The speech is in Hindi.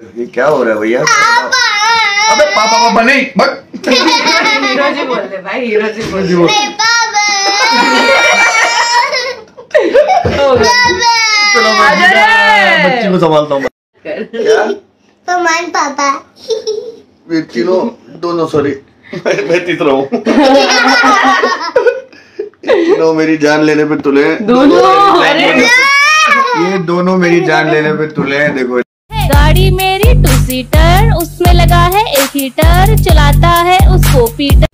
ये क्या हो रहा है भैया? अबे पापा पापा नहीं बट हीरो जी बोल रहे भाई हीरो जी बोल। चलो बच्ची को संभालता हूँ पापा। तीनों दोनों सॉरी मैं तीसरा हूँ। तीनों मेरी जान लेने पे तुले दोनों? ये दोनों मेरी जान लेने पे तुले हैं देखो। गाड़ी मेरी टू सीटर उसमें लगा है एक हीटर चलाता है उसको पीटर